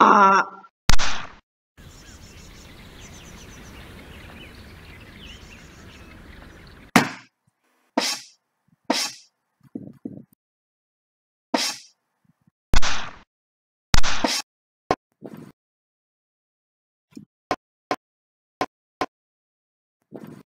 Uh, you